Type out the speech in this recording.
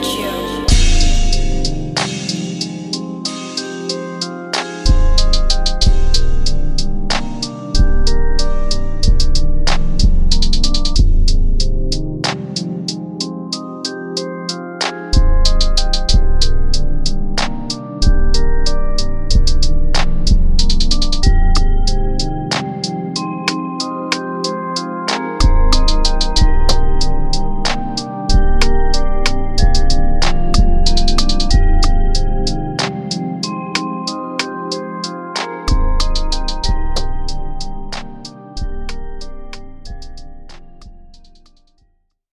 You.